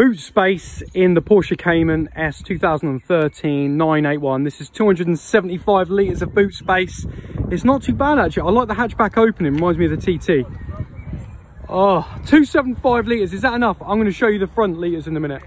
boot space in the Porsche Cayman S 2013 981. This is 275 litres of boot space. It's not too bad actually. I like the hatchback opening, reminds me of the TT. Oh, 275 litres, is that enough? I'm going to show you the front litres in a minute.